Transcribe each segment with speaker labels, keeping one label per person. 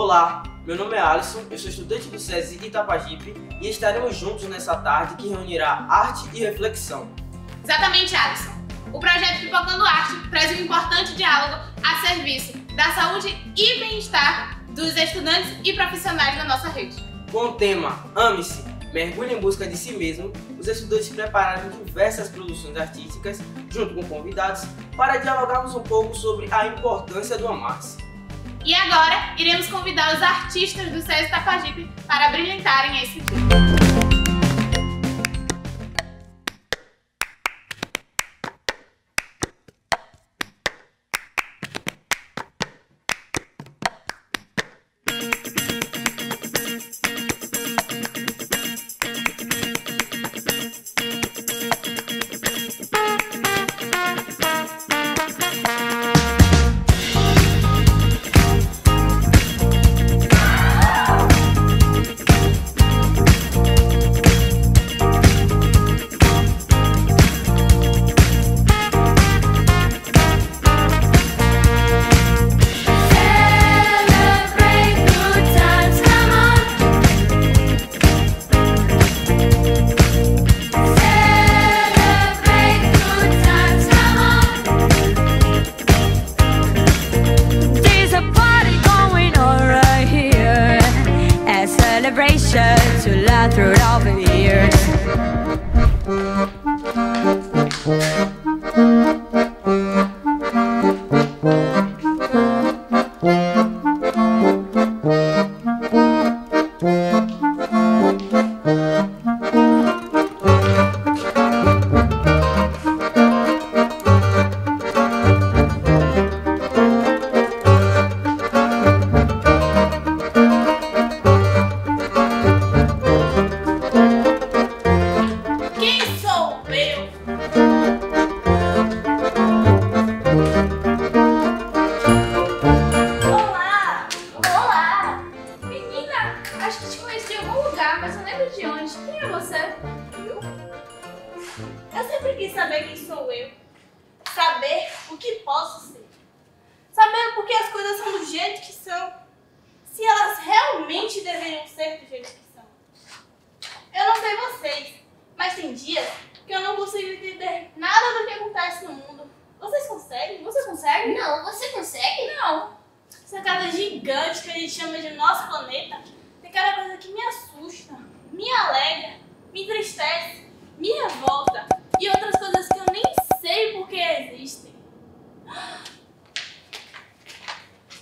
Speaker 1: Olá, meu nome é Alisson, eu sou estudante do SESI Itapajipe e estaremos juntos nessa tarde que reunirá arte e reflexão.
Speaker 2: Exatamente, Alisson. O projeto Pipocando Arte traz um importante diálogo a serviço da saúde e bem-estar dos estudantes e profissionais da nossa rede.
Speaker 1: Com o tema Ame-se, mergulhe em busca de si mesmo, os estudantes prepararam diversas produções artísticas, junto com convidados, para dialogarmos um pouco sobre a importância do amar-se.
Speaker 2: E agora iremos convidar os artistas do SESI Taquajipe para brilhantarem esse dia.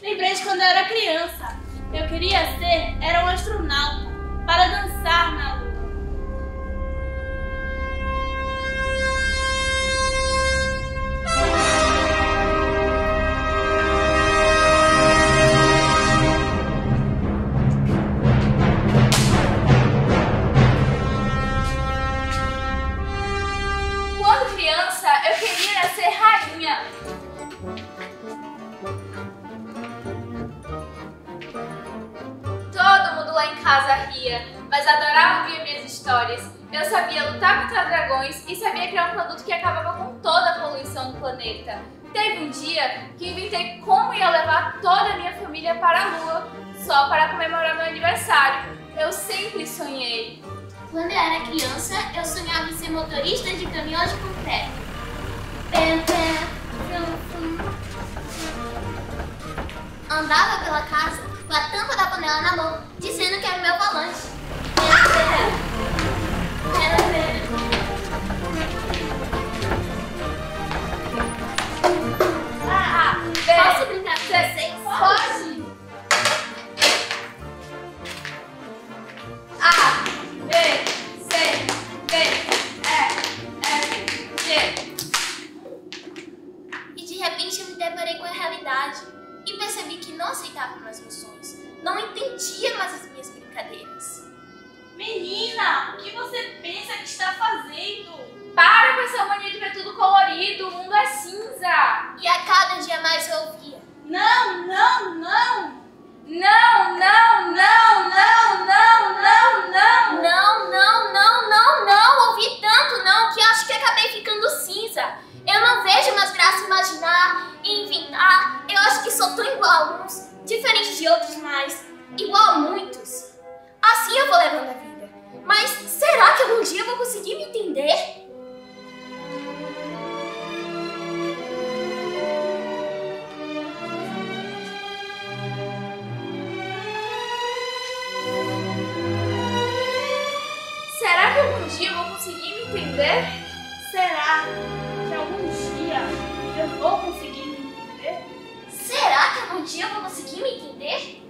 Speaker 3: Lembrei de quando eu era criança. Eu queria ser, era um astronauta, para dançar na lua.
Speaker 4: criança, eu
Speaker 5: sonhava em ser motorista de caminhões de concreto. Andava pela casa com a tampa da panela na mão
Speaker 6: entender?
Speaker 3: Será que algum dia eu vou conseguir me entender?
Speaker 2: Será que algum dia eu vou conseguir me entender?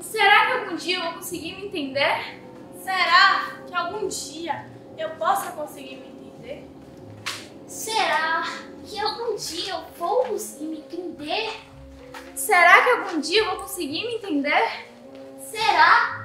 Speaker 6: Será que algum dia eu vou conseguir me entender?
Speaker 3: Será que algum dia eu
Speaker 2: possa conseguir me entender?
Speaker 6: Será que algum dia eu vou conseguir me entender?
Speaker 3: Será que algum dia eu vou conseguir me entender?
Speaker 6: Será?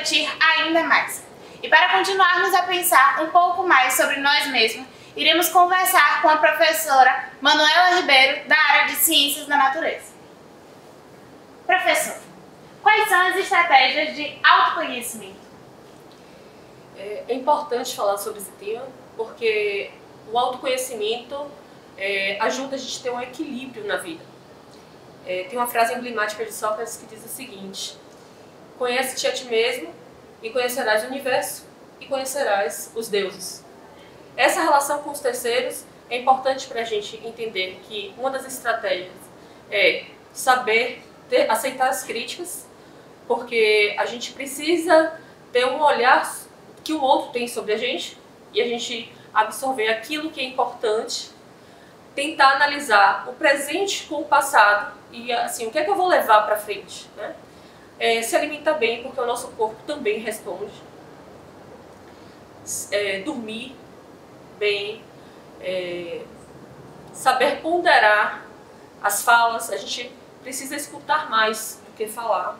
Speaker 7: Refletir ainda mais. E para continuarmos a pensar um pouco mais sobre nós mesmos, iremos conversar com a professora Manuela Ribeiro, da área de Ciências da Natureza. Professor, quais são as estratégias de autoconhecimento?
Speaker 8: É é importante falar sobre esse tema porque o autoconhecimento é, ajuda a gente a ter um equilíbrio na vida. É, tem uma frase emblemática de Sócrates que diz o seguinte: Conhece-te a ti mesmo e conhecerás o universo e conhecerás os deuses. Essa relação com os terceiros é importante para a gente entender que uma das estratégias é saber ter, aceitar as críticas, porque a gente precisa ter um olhar que o outro tem sobre a gente e a gente absorver aquilo que é importante, tentar analisar o presente com o passado e assim o que é que eu vou levar para frente, né? É, se alimentar bem porque o nosso corpo também responde, É, dormir bem, é, saber ponderar as falas, a gente precisa escutar mais do que falar.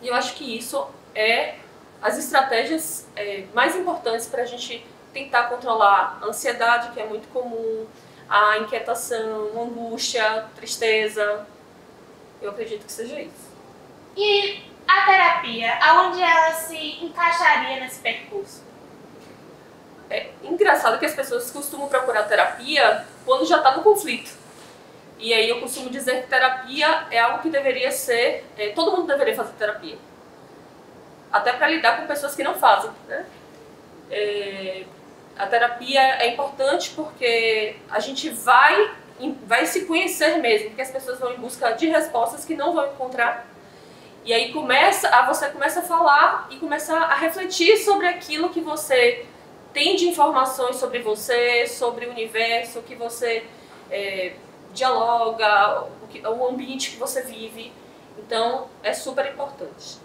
Speaker 8: E eu acho que isso é as estratégias é, mais importantes para a gente tentar controlar a ansiedade, que é muito comum, a inquietação, angústia, tristeza. Eu acredito que seja isso.
Speaker 7: E a aonde ela se encaixaria nesse percurso?
Speaker 8: É engraçado que as pessoas costumam procurar terapia quando já está no conflito. E aí eu costumo dizer que terapia é algo que deveria ser. é, todo mundo deveria fazer terapia. Até para lidar com pessoas que não fazem. Né? É, a terapia é importante porque a gente vai, vai se conhecer mesmo, porque as pessoas vão em busca de respostas que não vão encontrar. E aí começa, a você começa a falar e começa a refletir sobre aquilo que você tem de informações sobre você, sobre o universo, que você é, dialoga, o, que, o ambiente que você vive. Então é super importante.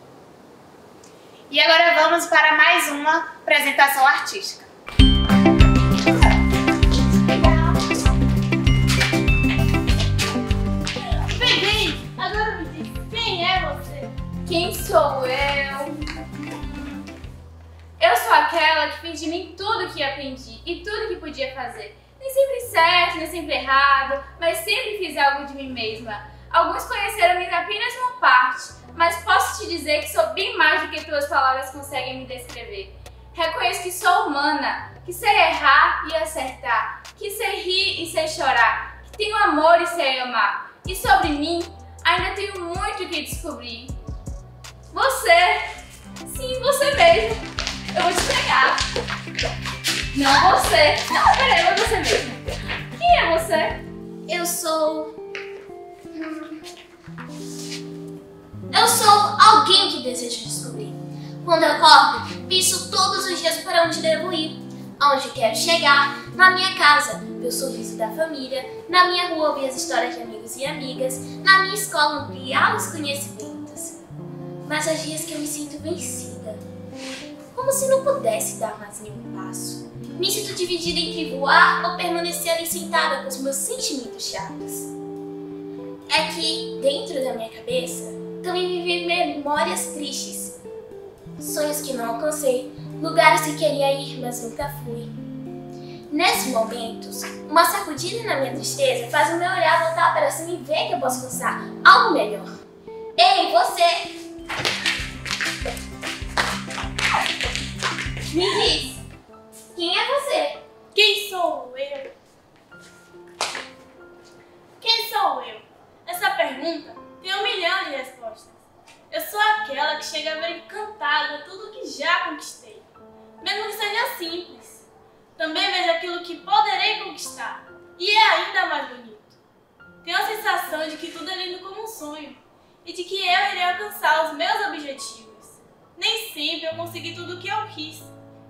Speaker 7: E agora vamos para mais uma apresentação artística.
Speaker 3: Sempre errado, mas sempre fiz algo de mim mesma. Alguns conheceram-me apenas uma parte, mas posso te dizer que sou bem mais do que tuas palavras conseguem me descrever. Reconheço que sou humana, que sei errar e acertar, que sei rir e sei chorar, que tenho amor e sei amar. E sobre mim, ainda tenho muito que descobrir. Você, sim, você mesmo. Eu vou te pegar. Não você. Não, peraí, é você mesmo. Quem é você?
Speaker 6: Eu sou. Eu sou alguém que deseja descobrir. Quando eu acordo, penso todos os dias para onde devo ir, aonde quero chegar, na minha casa, ver o sorriso da família, na minha rua ouvir as histórias de amigos e amigas, na minha escola ampliar os conhecimentos. Mas há dias que eu me sinto vencida, como se não pudesse dar mais nenhum passo. Me sinto dividida entre voar ou permanecer ali sentada com os meus sentimentos chatos. É que, dentro da minha cabeça, também vivi memórias tristes. Sonhos que não alcancei, lugares que queria ir, mas nunca fui. Nesses momentos, uma sacudida na minha tristeza faz o meu olhar voltar para cima e ver que eu posso alcançar algo melhor. Ei, você! Me diz, quem é você?
Speaker 2: Quem sou eu? Quem sou eu? Essa pergunta tem um milhão de respostas. Eu sou aquela que chega a ver encantada tudo que já conquistei, mesmo que seja simples. Também vejo aquilo que poderei conquistar e é ainda mais bonito. Tenho a sensação de que tudo é lindo como um sonho e de que eu irei alcançar os meus objetivos. Nem sempre eu consegui tudo o que eu quis,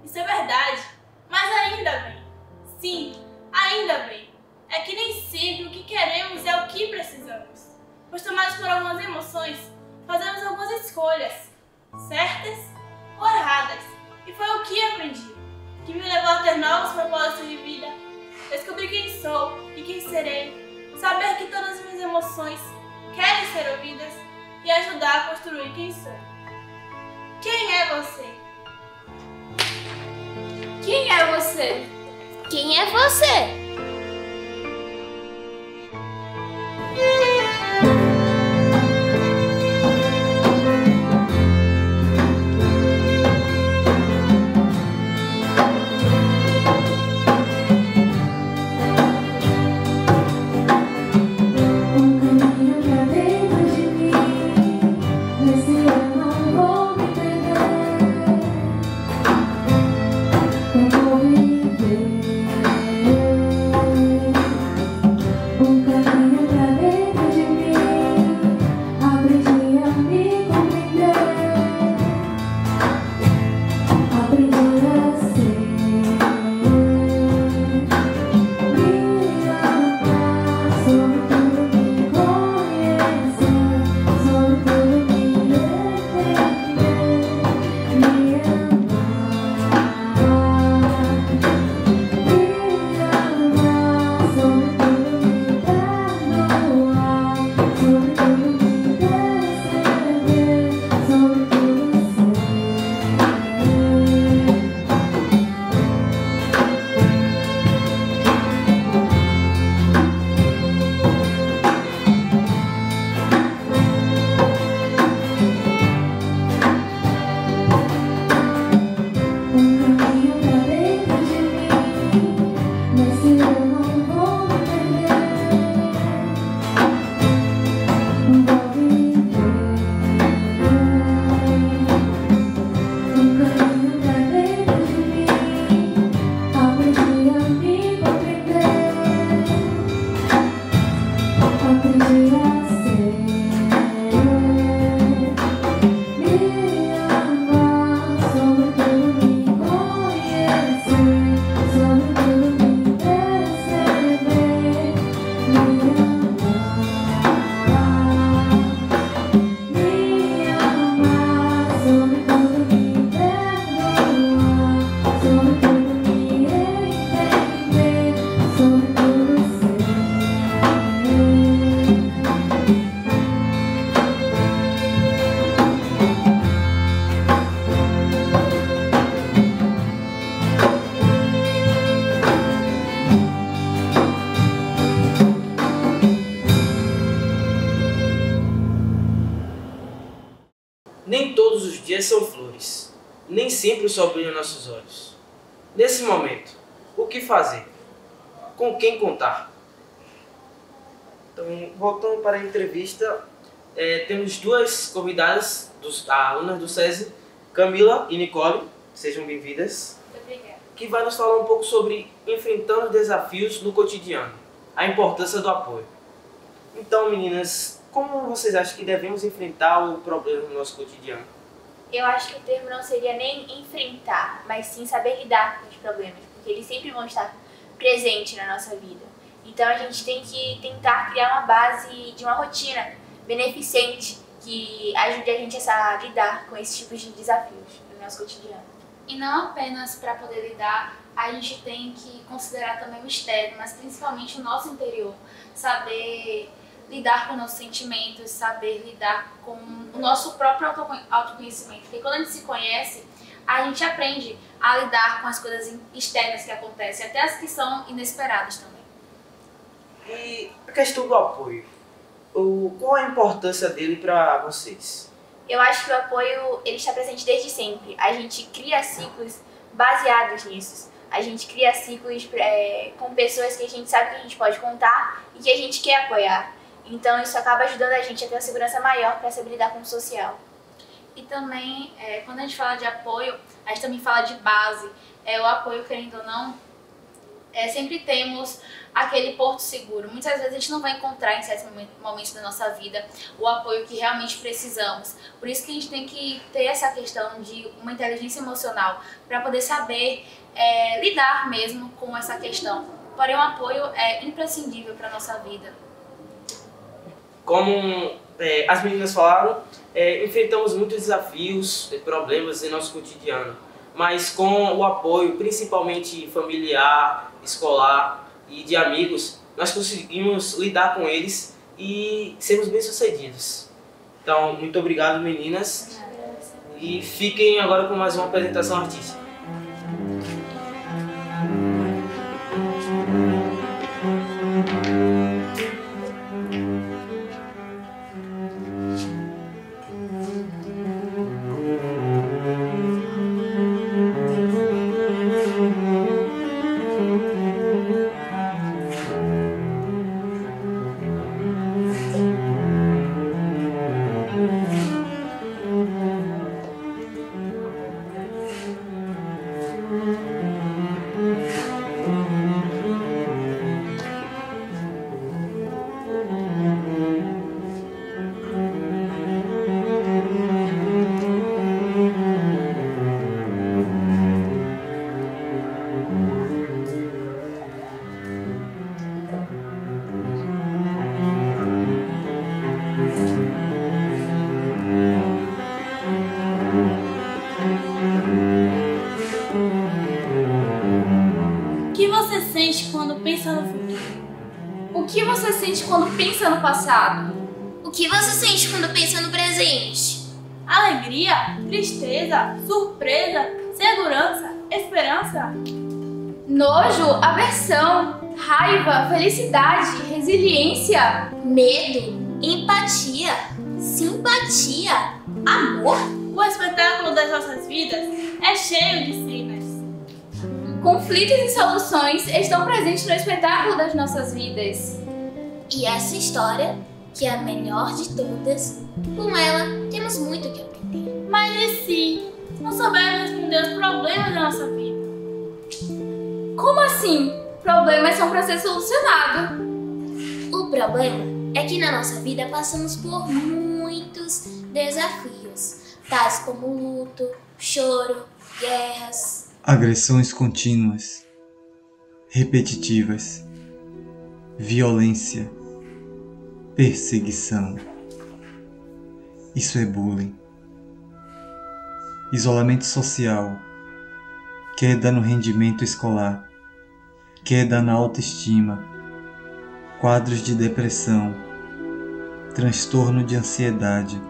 Speaker 2: isso é verdade, mas ainda bem. Sim, ainda bem. É que nem sempre o que queremos é o que precisamos. Pois tomados por algumas emoções, fazemos algumas escolhas, certas ou erradas. E foi o que aprendi, que me levou a ter novos propósitos de vida, descobrir quem sou e quem serei, saber que todas as minhas emoções querem ser ouvidas e ajudar a construir quem sou. Quem é você?
Speaker 3: Quem é você?
Speaker 6: Quem é você?
Speaker 1: You. Entrevista, eh, temos duas convidadas, dos, alunas do SESI, Camila e Nicole. Sejam bem-vindas.
Speaker 9: Obrigada.
Speaker 1: que vai nos falar um pouco sobre enfrentando desafios no cotidiano, a importância do apoio. Então, meninas, como vocês acham que devemos enfrentar o problema no nosso cotidiano?
Speaker 10: Eu acho que o termo não seria nem enfrentar, mas sim saber lidar com os problemas, porque eles sempre vão estar presentes na nossa vida. Então a gente tem que tentar criar uma base de uma rotina beneficente que ajude a gente a lidar com esses tipos de desafios no nosso cotidiano.
Speaker 3: E não apenas para poder lidar, a gente tem que considerar também o externo, mas principalmente o nosso interior. Saber lidar com nossos sentimentos, saber lidar com o nosso próprio autoconhe- autoconhecimento. Porque quando a gente se conhece, a gente aprende a lidar com as coisas externas que acontecem, até as que são inesperadas também.
Speaker 1: E a questão do apoio, o, qual a importância dele para vocês?
Speaker 10: Eu acho que o apoio ele está presente desde sempre. A gente cria ciclos baseados nisso. A gente cria ciclos é, com pessoas que a gente sabe que a gente pode contar e que a gente quer apoiar. Então isso acaba ajudando a gente a ter uma segurança maior para saber lidar com o social.
Speaker 3: E também, é, quando a gente fala de apoio, a gente também fala de base. É, o apoio, querendo ou não, é, sempre temos aquele porto seguro. Muitas vezes a gente não vai encontrar em certos momen- momentos da nossa vida o apoio que realmente precisamos. Por isso que a gente tem que ter essa questão de uma inteligência emocional para poder saber é, lidar mesmo com essa questão. Porém, o apoio é imprescindível para nossa vida.
Speaker 1: Como é, as meninas falaram, é, enfrentamos muitos desafios, e problemas em nosso cotidiano, mas com o apoio, principalmente familiar, escolar e de amigos, nós conseguimos lidar com eles e sermos bem-sucedidos. Então, muito obrigado, meninas, e fiquem agora com mais uma apresentação artística.
Speaker 2: Quando pensa no
Speaker 9: passado?
Speaker 5: O que você sente quando pensa no presente?
Speaker 2: Alegria, tristeza, surpresa, segurança, esperança?
Speaker 9: Nojo, aversão, raiva, felicidade, resiliência.
Speaker 5: Medo, empatia, simpatia, amor?
Speaker 2: O espetáculo das nossas vidas é cheio de cenas.
Speaker 9: Conflitos e soluções estão presentes no espetáculo das nossas vidas.
Speaker 5: E essa história, que é a melhor de todas, com ela temos muito o que aprender.
Speaker 2: Mas e se não soubermos responder os problemas da nossa vida?
Speaker 9: Como assim? Problemas são para ser solucionados.
Speaker 5: O problema é que na nossa vida passamos por muitos desafios, tais como luto, choro, guerras.
Speaker 11: Agressões contínuas, repetitivas, violência, perseguição. Isso é bullying. Isolamento social, queda no rendimento escolar, queda na autoestima, quadros de depressão, transtorno de ansiedade,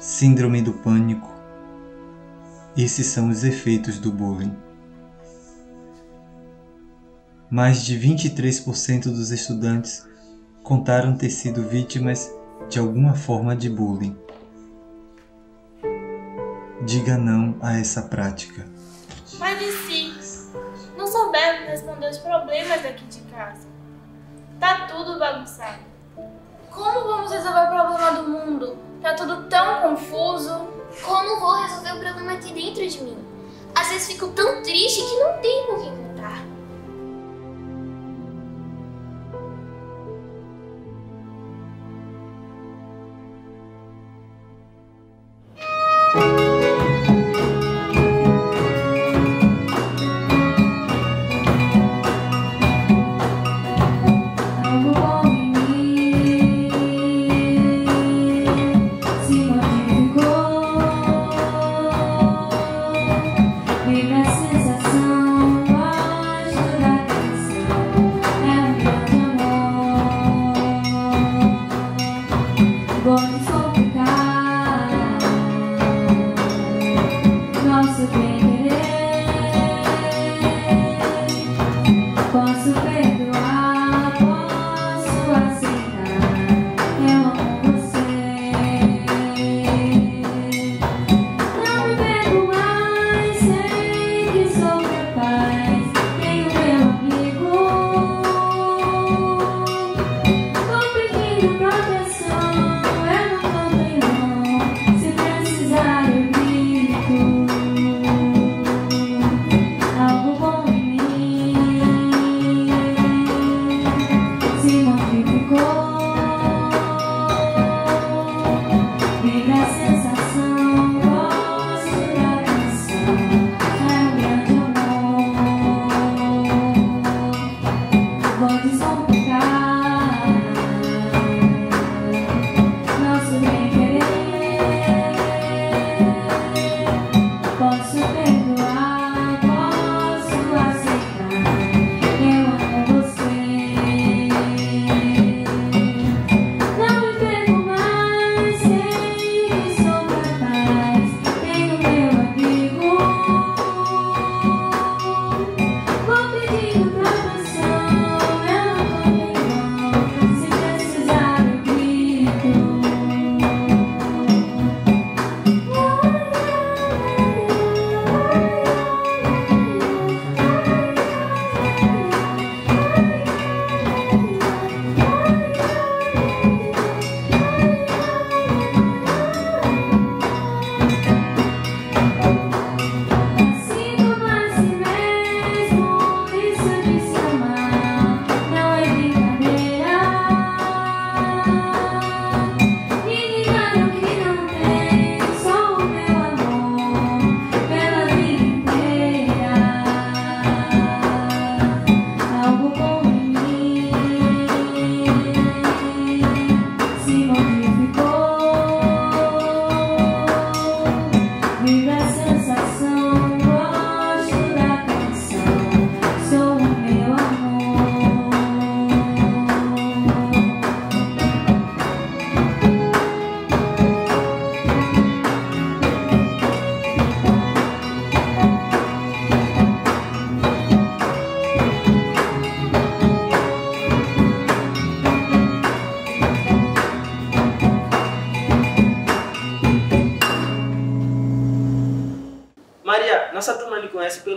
Speaker 11: síndrome do pânico, esses são os efeitos do bullying. Mais de 23% dos estudantes contaram ter sido vítimas de alguma forma de bullying. Diga não a essa prática.
Speaker 2: Mas e se não soubermos responder os problemas daqui de casa? Tá tudo bagunçado.
Speaker 6: Como vamos resolver o problema do mundo? Tá tudo tão confuso. Como vou resolver o problema aqui dentro de mim? Às vezes fico tão triste que não tem com quem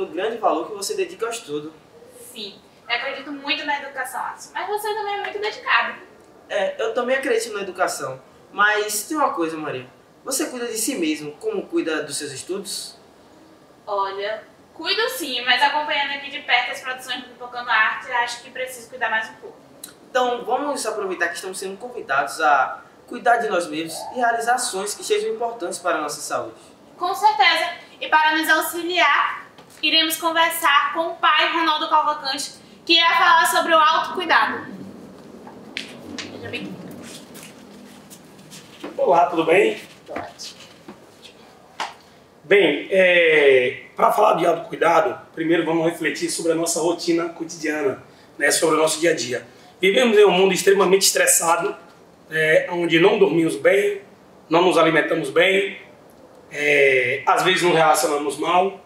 Speaker 1: pelo grande valor que você dedica ao estudo.
Speaker 7: Sim, eu acredito muito na educação, mas você também é muito dedicado.
Speaker 1: É, eu também acredito na educação. Mas tem uma coisa, Maria. Você cuida de si mesmo como cuida dos seus estudos?
Speaker 7: Olha, cuido sim, mas acompanhando aqui de perto as produções do Pipocando Arte, acho que preciso cuidar mais um pouco.
Speaker 1: Então, vamos aproveitar que estamos sendo convidados a cuidar de nós mesmos e realizar ações que sejam importantes para a nossa saúde.
Speaker 7: Com certeza. E para nos auxiliar, iremos conversar com o pai Ronaldo Cavalcante, que irá falar sobre o autocuidado.
Speaker 12: Olá, tudo bem? Bem, para falar de autocuidado, primeiro vamos refletir sobre a nossa rotina cotidiana, né, sobre o nosso dia a dia. Vivemos em um mundo extremamente estressado, é, onde não dormimos bem, não nos alimentamos bem, é, às vezes nos relacionamos mal.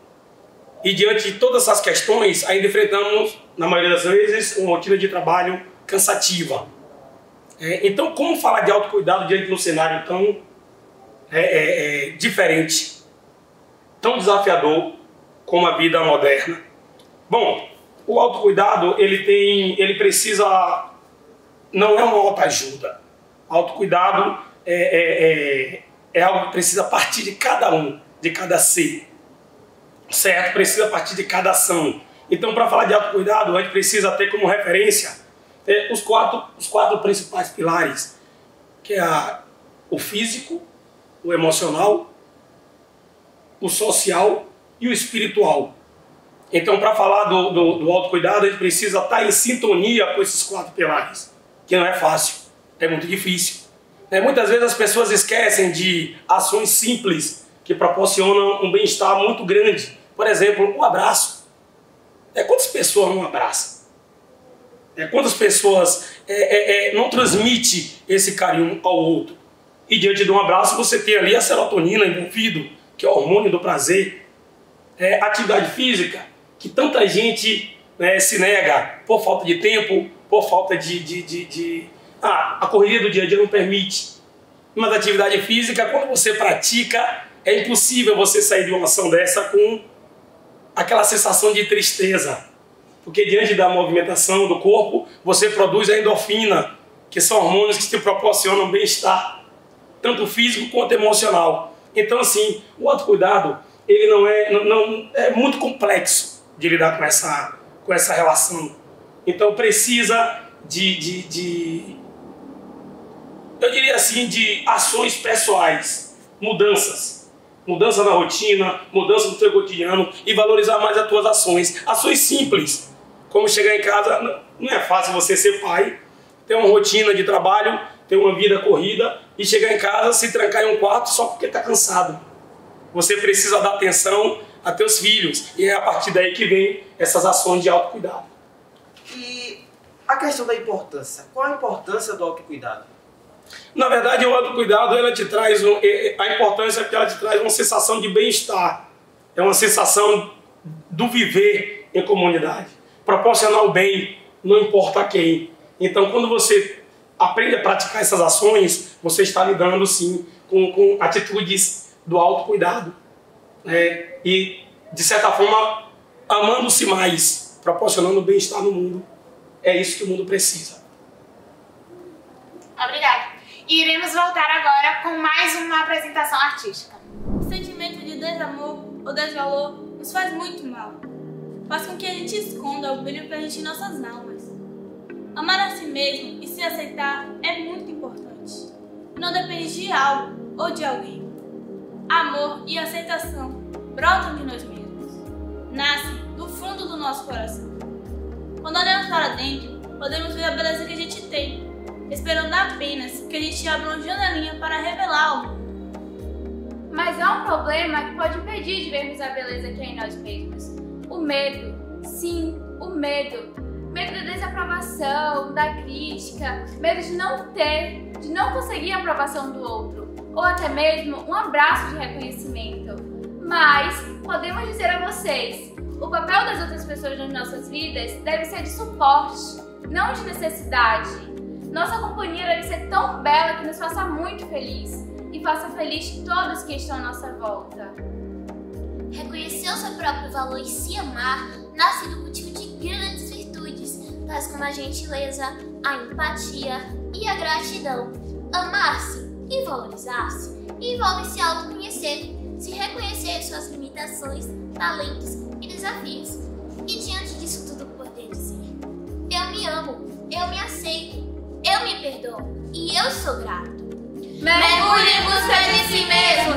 Speaker 12: E diante de todas essas questões, ainda enfrentamos, na maioria das vezes, uma rotina de trabalho cansativa. É, então, como falar de autocuidado diante de um cenário tão é, é, é, diferente? tão desafiador como a vida moderna? Bom, o autocuidado, ele tem, ele precisa, não é uma autoajuda. Autocuidado é, é, é, é algo que precisa partir de cada um, de cada ser, certo? Precisa partir de cada ação. Então, para falar de autocuidado, a gente precisa ter como referência é, os, quatro, os quatro principais pilares, que é a, o físico, o emocional, o social e o espiritual. Então, para falar do, do, do autocuidado, a gente precisa estar em sintonia com esses quatro pilares, que não é fácil, é muito difícil. Né? Muitas vezes as pessoas esquecem de ações simples que proporcionam um bem-estar muito grande. Por exemplo, um abraço. É, quantas pessoas não abraçam? É, quantas pessoas é, é, é, não transmite esse carinho ao outro? E diante de um abraço você tem ali a serotonina envolvido, que é o hormônio do prazer. É, atividade física, que tanta gente né, se nega por falta de tempo, por falta de, de, de, de... Ah, a correria do dia a dia não permite. Mas atividade física, quando você pratica, é impossível você sair de uma ação dessa com aquela sensação de tristeza. Porque diante da movimentação do corpo, você produz a endorfina, que são hormônios que te proporcionam bem-estar, tanto físico quanto emocional. Então, assim, o autocuidado, ele não é, não, não, é muito complexo de lidar com essa, com essa relação. Então, precisa de, de, de eu diria assim, de ações pessoais, mudanças. Mudança na rotina, mudança no teu cotidiano e valorizar mais as tuas ações. Ações simples, como chegar em casa, não é fácil você ser pai, ter uma rotina de trabalho, ter uma vida corrida e chegar em casa, se trancar em um quarto só porque está cansado. Você precisa dar atenção a teus filhos e é a partir daí que vem essas ações de autocuidado.
Speaker 1: E a questão da importância. Qual a importância do autocuidado?
Speaker 12: Na verdade, o autocuidado ela te traz um, a importância é que ela te traz uma sensação de bem-estar. É uma sensação do viver em comunidade. Proporcionar o bem, não importa quem. Então, quando você aprende a praticar essas ações, você está lidando sim com, com atitudes do autocuidado. Né? E, de certa forma, amando-se mais, proporcionando bem-estar no mundo. É isso que o mundo precisa.
Speaker 7: Obrigada. E iremos voltar agora com mais uma apresentação artística.
Speaker 2: O sentimento de desamor ou desvalor nos faz muito mal. Faz com que a gente esconda o brilho presente em nossas almas. Amar a si mesmo e se aceitar é muito importante. Não depende de algo ou de alguém. Amor e aceitação brotam de nós mesmos. Nascem do fundo do nosso coração. Quando olhamos para dentro, podemos ver a beleza que a gente tem esperando apenas que a gente abra uma janelinha para revelá-lo.
Speaker 3: Mas há um problema que pode impedir de vermos a beleza que é em nós mesmos. O medo. Sim, o medo. Medo da desaprovação, da crítica, medo de não ter, de não conseguir a aprovação do outro, ou até mesmo um abraço de reconhecimento. Mas podemos dizer a vocês, o papel das outras pessoas nas nossas vidas deve ser de suporte, não de necessidade. Nossa companhia deve ser tão bela que nos faça muito feliz e faça feliz todos que estão à nossa volta.
Speaker 6: Reconhecer o seu próprio valor e se amar nasce do cultivo de grandes virtudes, tais como a gentileza, a empatia e a gratidão. Amar-se e valorizar-se envolve se autoconhecer, se reconhecer suas limitações, talentos e desafios. E diante disso tudo poder dizer: Eu me amo, eu me aceito, eu me perdoo e eu sou grato.
Speaker 3: Mergulhe em busca de si mesmo